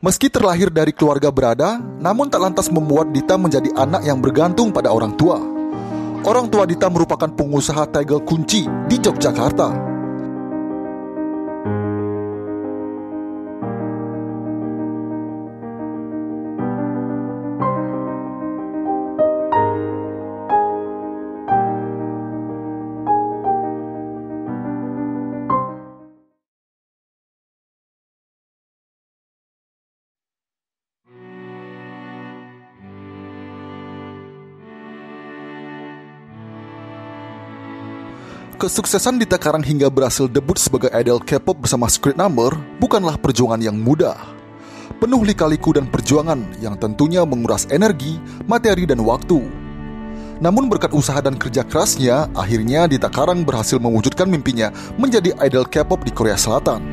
Meski terlahir dari keluarga berada, namun tak lantas membuat Dita menjadi anak yang bergantung pada orang tua. Orang tua Dita merupakan pengusaha tegel kunci di Yogyakarta. Kesuksesan Dita Karang hingga berhasil debut sebagai idol K-pop bersama Secret Number bukanlah perjuangan yang mudah. Penuh lika-liku dan perjuangan yang tentunya menguras energi, materi, dan waktu. Namun berkat usaha dan kerja kerasnya, akhirnya Dita Karang berhasil mewujudkan mimpinya menjadi idol K-pop di Korea Selatan.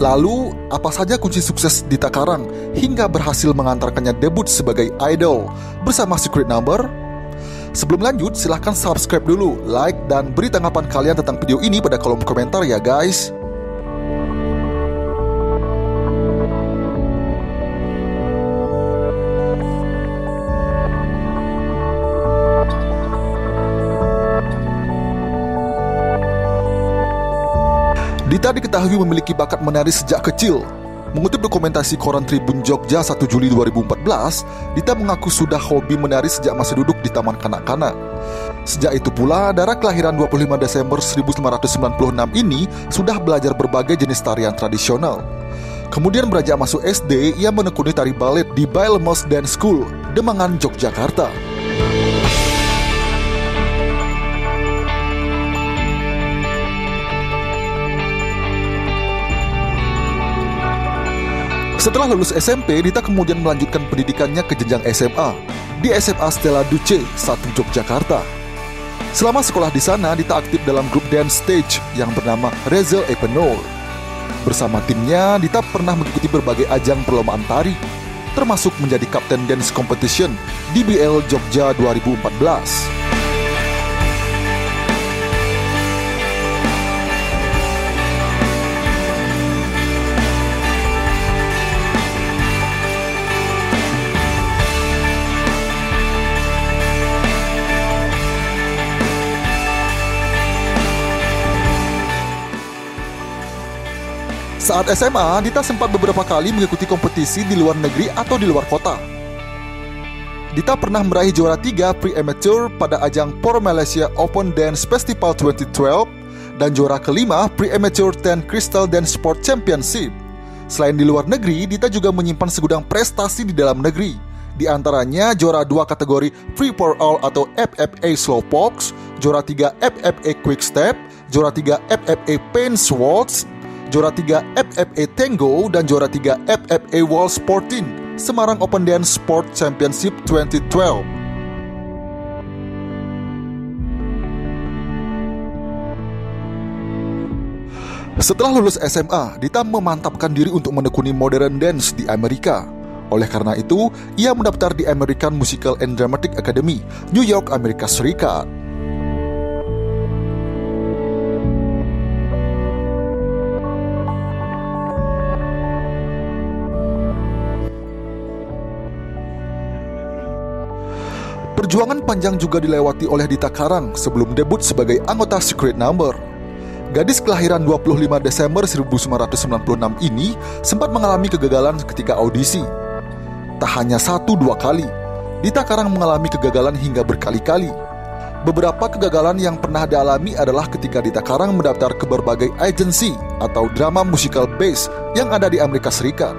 Lalu, apa saja kunci sukses Dita Karang hingga berhasil mengantarkannya debut sebagai idol bersama Secret Number? Sebelum lanjut, silahkan subscribe dulu, like, dan beri tanggapan kalian tentang video ini pada kolom komentar ya guys. Dita diketahui memiliki bakat menari sejak kecil. Mengutip dokumentasi koran Tribun Jogja 1 Juli 2014, Dita mengaku sudah hobi menari sejak masih duduk di taman kanak-kanak. Sejak itu pula, darah kelahiran 25 Desember 1996 ini sudah belajar berbagai jenis tarian tradisional. Kemudian beranjak masuk SD, ia menekuni tari balet di Bailmos Dance School, Demangan, Yogyakarta. Setelah lulus SMP, Dita kemudian melanjutkan pendidikannya ke jenjang SMA di SMA Stella Duce, satu Yogyakarta. Selama sekolah di sana, Dita aktif dalam grup dance stage yang bernama Rezel Epenol. Bersama timnya, Dita pernah mengikuti berbagai ajang perlombaan tari, termasuk menjadi kapten dance competition di BL Jogja 2014. Saat SMA, Dita sempat beberapa kali mengikuti kompetisi di luar negeri atau di luar kota. Dita pernah meraih juara 3 pre-amateur pada ajang Por Malaysia Open Dance Festival 2012 dan juara kelima pre-amateur 10 Crystal Dance Sport Championship. Selain di luar negeri, Dita juga menyimpan segudang prestasi di dalam negeri. Di antaranya juara dua kategori Free for All atau FFA Slowpoke, juara 3 FFA Quick Step, juara 3 FFA Pain Swords, juara 3 FFA Tango dan juara 3 FFA Wall Sporting Semarang Open Dance Sport Championship 2012. Setelah lulus SMA, Dita memantapkan diri untuk menekuni modern dance di Amerika. Oleh karena itu, ia mendaftar di American Musical and Dramatic Academy, New York, Amerika Serikat. Perjuangan panjang juga dilewati oleh Dita Karang sebelum debut sebagai anggota Secret Number. Gadis kelahiran 25 Desember 1996 ini sempat mengalami kegagalan ketika audisi. Tak hanya satu dua kali, Dita Karang mengalami kegagalan hingga berkali-kali. Beberapa kegagalan yang pernah dialami adalah ketika Dita Karang mendaftar ke berbagai agensi atau drama musical base yang ada di Amerika Serikat.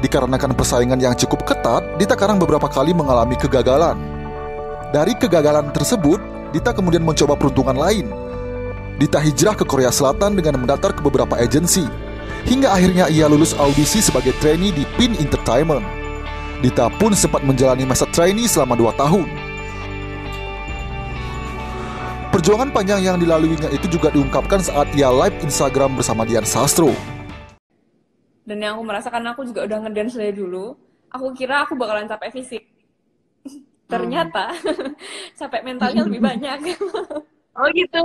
Dikarenakan persaingan yang cukup ketat, Dita Karang beberapa kali mengalami kegagalan. Dari kegagalan tersebut, Dita kemudian mencoba peruntungan lain. Dita hijrah ke Korea Selatan dengan mendaftar ke beberapa agensi. Hingga akhirnya ia lulus audisi sebagai trainee di PIN Entertainment. Dita pun sempat menjalani masa trainee selama 2 tahun. Perjuangan panjang yang dilaluinya itu juga diungkapkan saat ia live Instagram bersama Dian Sastro. Dan yang aku merasakan aku juga udah ngedance dari dulu, aku kira aku bakalan capek fisik ternyata hmm. capek mentalnya lebih banyak Oh gitu.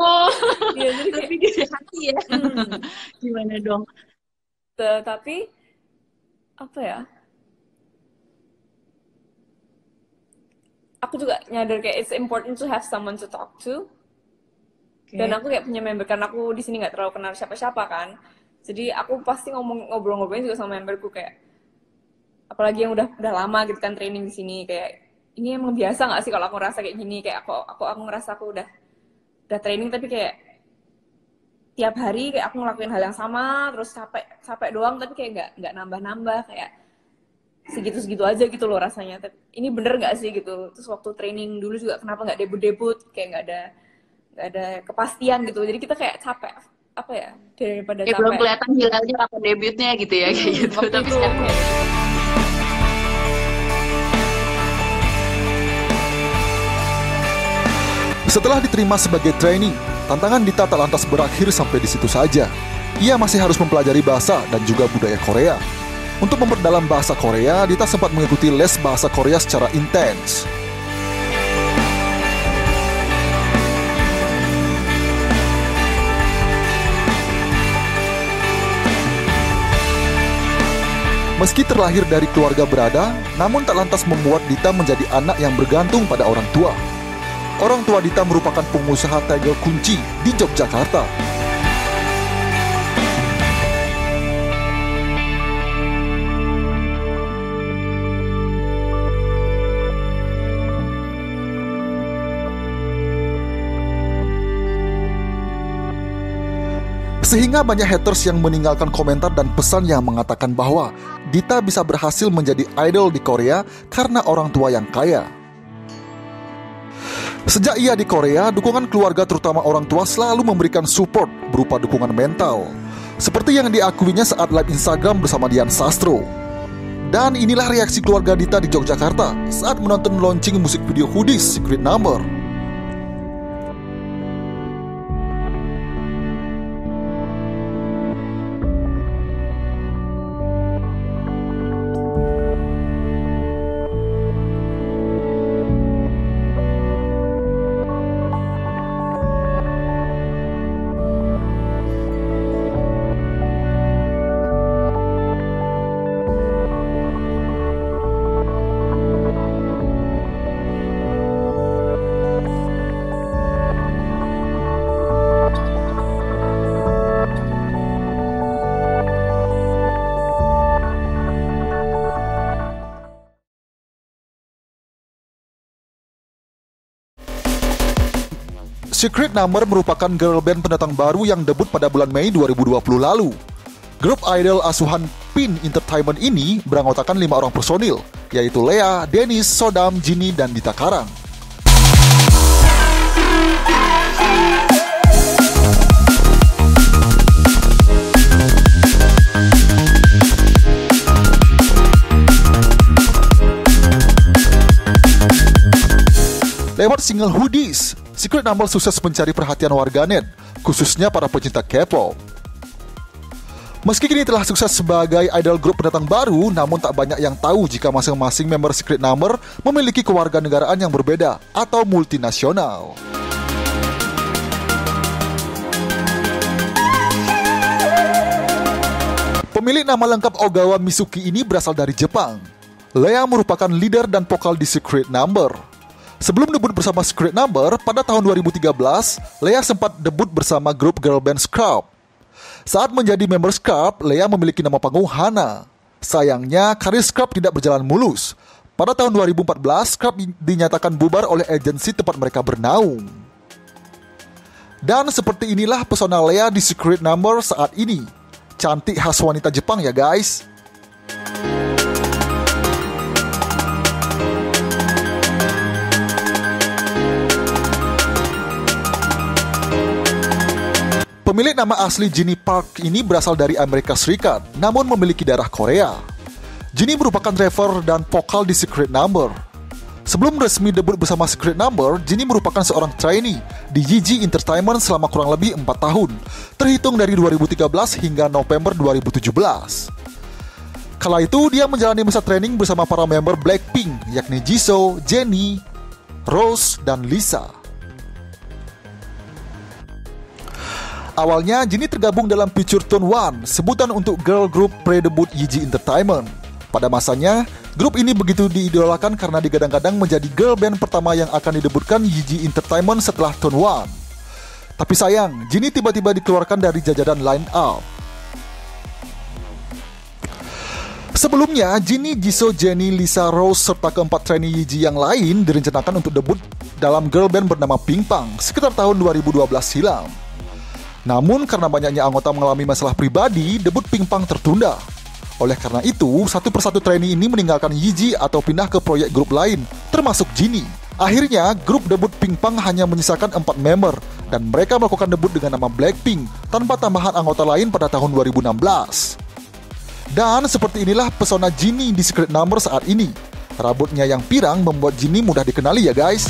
Iya, jadi kayak, Tapi gede hati ya. hmm, Gimana dong? Te- tapi apa ya? Aku juga nyadar kayak it's important to have someone to talk to. Dan Oke. aku kayak punya member karena aku di sini nggak terlalu kenal siapa-siapa kan. Jadi aku pasti ngomong ngobrol-ngobrolin juga sama memberku kayak apalagi yang udah udah lama gitu kan training di sini kayak ini emang biasa nggak sih kalau aku ngerasa kayak gini? Kayak aku aku aku ngerasa aku udah udah training tapi kayak tiap hari kayak aku ngelakuin hal yang sama terus capek capek doang tapi kayak nggak nggak nambah-nambah kayak segitu-segitu aja gitu loh rasanya. Tapi ini bener nggak sih gitu? Terus waktu training dulu juga kenapa nggak debut-debut? Kayak nggak ada nggak ada kepastian gitu. Jadi kita kayak capek apa ya daripada Ya belum capek. kelihatan hilalnya kapan debutnya gitu ya kayak Hmm, gitu. waktu Tapi itu sekarang Setelah diterima sebagai trainee, tantangan Dita tak lantas berakhir sampai di situ saja. Ia masih harus mempelajari bahasa dan juga budaya Korea. Untuk memperdalam bahasa Korea, Dita sempat mengikuti les bahasa Korea secara intens. Meski terlahir dari keluarga berada, namun tak lantas membuat Dita menjadi anak yang bergantung pada orang tua. Orang tua Dita merupakan pengusaha tegel kunci di Yogyakarta. Sehingga banyak haters yang meninggalkan komentar dan pesan yang mengatakan bahwa Dita bisa berhasil menjadi idol di Korea karena orang tua yang kaya. Sejak ia di Korea, dukungan keluarga terutama orang tua selalu memberikan support berupa dukungan mental. Seperti yang diakuinya saat live Instagram bersama Dian Sastro. Dan inilah reaksi keluarga Dita di Yogyakarta saat menonton launching musik video Hoodies Secret Number. Secret Number merupakan girl band pendatang baru yang debut pada bulan Mei 2020 lalu. Grup idol asuhan Pin Entertainment ini beranggotakan lima orang personil, yaitu Lea, Dennis, Sodam, Jini, dan Dita Karang. Lewat single Hoodies, Secret Number sukses mencari perhatian warganet, khususnya para pecinta K-pop. Meski kini telah sukses sebagai idol grup pendatang baru, namun tak banyak yang tahu jika masing-masing member Secret Number memiliki kewarganegaraan yang berbeda atau multinasional. Pemilik nama lengkap Ogawa Misuki ini berasal dari Jepang. Lea merupakan leader dan vokal di Secret Number. Sebelum debut bersama Secret Number, pada tahun 2013, Lea sempat debut bersama grup girl band Scrub. Saat menjadi member Scrub, Lea memiliki nama panggung Hana. Sayangnya, karir Scrub tidak berjalan mulus. Pada tahun 2014, Scrub dinyatakan bubar oleh agensi tempat mereka bernaung. Dan seperti inilah pesona Lea di Secret Number saat ini. Cantik khas wanita Jepang ya guys. Pemilik nama asli Ginny Park ini berasal dari Amerika Serikat, namun memiliki darah Korea. Ginny merupakan driver dan vokal di Secret Number. Sebelum resmi debut bersama Secret Number, Ginny merupakan seorang trainee di YG Entertainment selama kurang lebih 4 tahun, terhitung dari 2013 hingga November 2017. Kala itu, dia menjalani masa training bersama para member Blackpink, yakni Jisoo, Jennie, Rose, dan Lisa. Awalnya Jinny tergabung dalam Future Tone One, sebutan untuk girl group pre-debut YG Entertainment. Pada masanya, grup ini begitu diidolakan karena digadang-gadang menjadi girl band pertama yang akan didebutkan YG Entertainment setelah Tone One. Tapi sayang, Jinny tiba-tiba dikeluarkan dari jajaran line up. Sebelumnya, Jinny, Jisoo, Jennie, Lisa, Rose, serta keempat trainee YG yang lain direncanakan untuk debut dalam girl band bernama Pingpang sekitar tahun 2012 silam. Namun karena banyaknya anggota mengalami masalah pribadi, debut Pingpang tertunda. Oleh karena itu, satu persatu trainee ini meninggalkan YG atau pindah ke proyek grup lain, termasuk Jinny. Akhirnya, grup debut Pingpang hanya menyisakan empat member, dan mereka melakukan debut dengan nama Blackpink tanpa tambahan anggota lain pada tahun 2016. Dan seperti inilah pesona Jinny di Secret Number saat ini. Rambutnya yang pirang membuat Jinny mudah dikenali ya guys.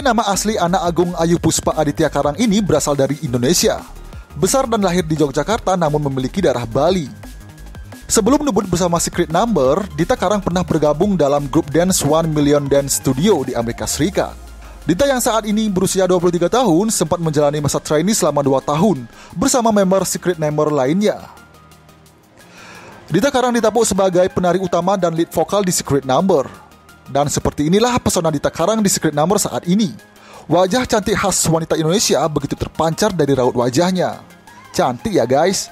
Nama asli anak Agung Ayu Puspa Aditya Karang ini berasal dari Indonesia. Besar dan lahir di Yogyakarta namun memiliki darah Bali. Sebelum debut bersama Secret Number, Dita Karang pernah bergabung dalam grup dance One Million Dance Studio di Amerika Serikat. Dita yang saat ini berusia 23 tahun sempat menjalani masa trainee selama 2 tahun bersama member Secret Number lainnya. Dita Karang ditapuk sebagai penari utama dan lead vokal di Secret Number. Dan seperti inilah pesona Dita Karang di Secret Number saat ini. Wajah cantik khas wanita Indonesia begitu terpancar dari raut wajahnya. Cantik ya guys.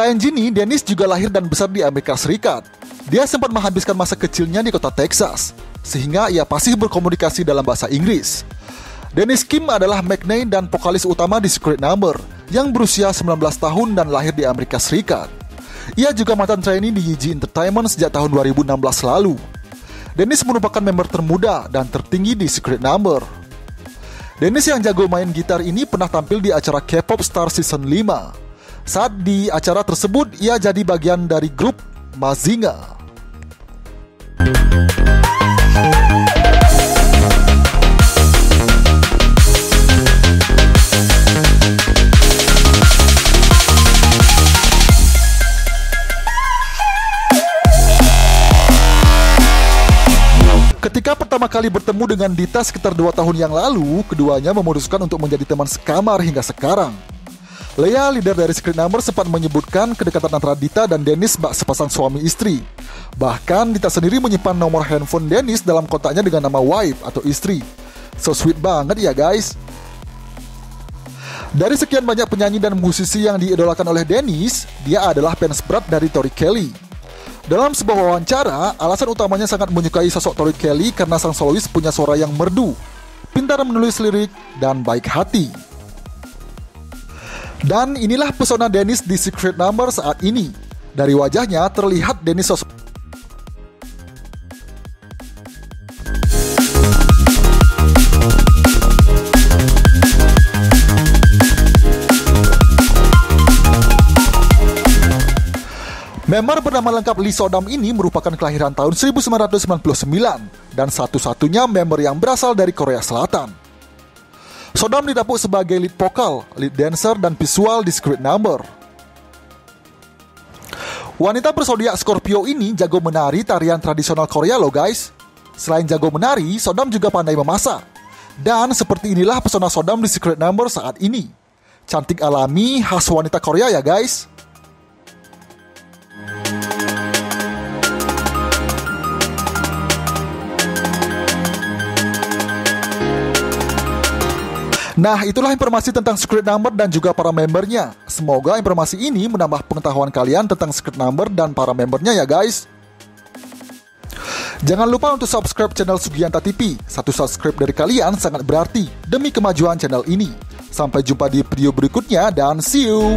Selain Ginny, Dennis juga lahir dan besar di Amerika Serikat. Dia sempat menghabiskan masa kecilnya di kota Texas, sehingga ia pasti berkomunikasi dalam bahasa Inggris. Dennis Kim adalah McNay dan vokalis utama di Secret Number, yang berusia 19 tahun dan lahir di Amerika Serikat. Ia juga mantan trainee di YG Entertainment sejak tahun 2016 lalu. Dennis merupakan member termuda dan tertinggi di Secret Number. Dennis yang jago main gitar ini pernah tampil di acara K-pop Star Season 5 saat di acara tersebut, ia jadi bagian dari grup Mazinga. Ketika pertama kali bertemu dengan Dita sekitar dua tahun yang lalu, keduanya memutuskan untuk menjadi teman sekamar hingga sekarang. Lea, leader dari Secret Number, sempat menyebutkan kedekatan antara Dita dan Dennis bak sepasang suami istri. Bahkan Dita sendiri menyimpan nomor handphone Dennis dalam kontaknya dengan nama wife atau istri. So sweet banget ya guys. Dari sekian banyak penyanyi dan musisi yang diidolakan oleh Dennis, dia adalah fans berat dari Tori Kelly. Dalam sebuah wawancara, alasan utamanya sangat menyukai sosok Tori Kelly karena sang solois punya suara yang merdu, pintar menulis lirik, dan baik hati. Dan inilah pesona Dennis di Secret Number saat ini. Dari wajahnya terlihat Dennis sosok Member bernama lengkap Lee Sodam ini merupakan kelahiran tahun 1999 dan satu-satunya member yang berasal dari Korea Selatan. Sodam didapuk sebagai lead vokal, lead dancer, dan visual di Secret Number. Wanita bersodiak Scorpio ini jago menari tarian tradisional Korea loh guys. Selain jago menari, Sodam juga pandai memasak. Dan seperti inilah pesona Sodam di Secret Number saat ini. Cantik alami khas wanita Korea ya guys. Nah, itulah informasi tentang Secret Number dan juga para membernya. Semoga informasi ini menambah pengetahuan kalian tentang Secret Number dan para membernya ya guys. Jangan lupa untuk subscribe channel Sugianta TV. Satu subscribe dari kalian sangat berarti demi kemajuan channel ini. Sampai jumpa di video berikutnya dan see you.